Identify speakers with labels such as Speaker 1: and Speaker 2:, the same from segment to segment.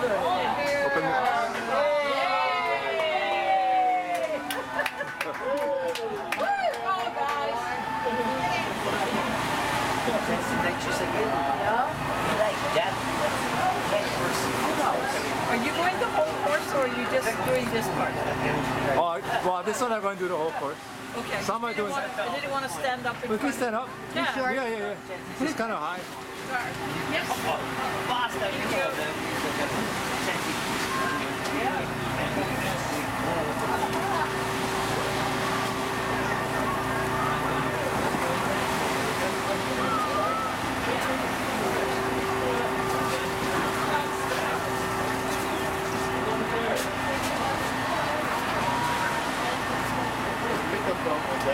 Speaker 1: good.
Speaker 2: Open it.
Speaker 1: Are you going the whole course or are you just doing this part?
Speaker 2: Oh, well, this one I'm going to do the whole course.
Speaker 1: Okay.
Speaker 2: Some are doing-
Speaker 1: I didn't want to stand up in
Speaker 2: But
Speaker 1: front.
Speaker 2: please stand up.
Speaker 1: Yeah.
Speaker 2: Yeah, yeah, yeah. It's kind of high.
Speaker 3: Yeah,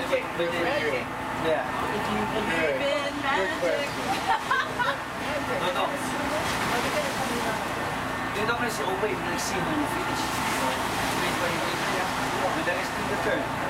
Speaker 3: look at, look at, yeah.
Speaker 1: Believe in magic.
Speaker 3: No, no. You don't press over, you will see when you finish. Wait, wait, wait. When there is still the turn.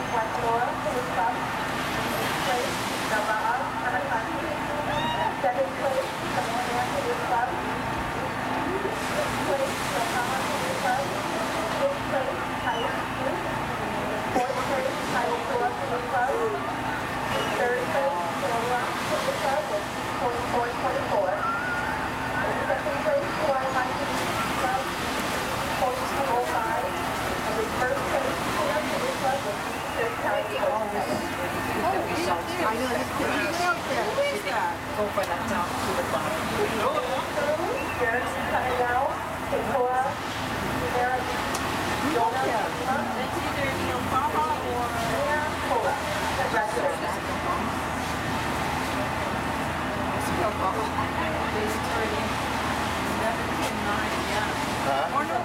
Speaker 1: 17, 9, yeah.
Speaker 4: Huh?
Speaker 1: Or no.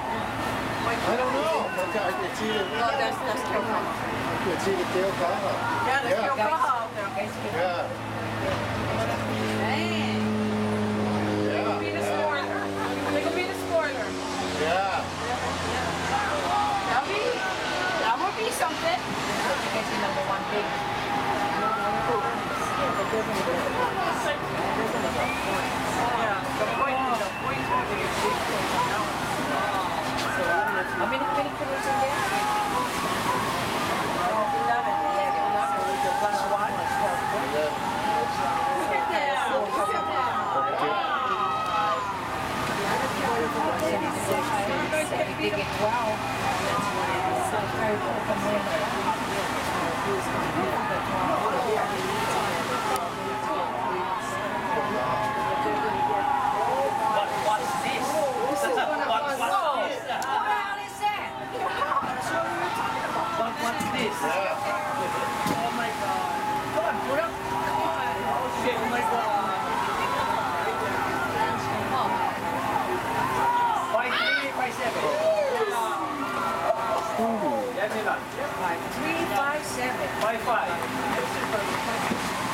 Speaker 1: Like,
Speaker 4: I don't know. Okay, It's either,
Speaker 1: No, that's, that's Yokohama.
Speaker 4: it's either Yokohama.
Speaker 1: Yeah, that's
Speaker 4: Yeah.
Speaker 1: Yokohama out okay?
Speaker 4: Yeah,
Speaker 1: Dang. They could be the
Speaker 4: yeah,
Speaker 1: spoiler. They could be the spoiler.
Speaker 4: yeah.
Speaker 1: Something. See number one big. Yeah, the point, the point will be a big point on that one. How many, how many kilos in there? Oh, eleven, yeah, eleven. Plus one. Look at that, look at Wow.
Speaker 3: What, what's this? What, what's this? What, what's this? Oh my god. Come on, put up. Oh shit, oh my god. Five three, five seven. Milan.
Speaker 1: Three, five, seven.
Speaker 3: Five five. Five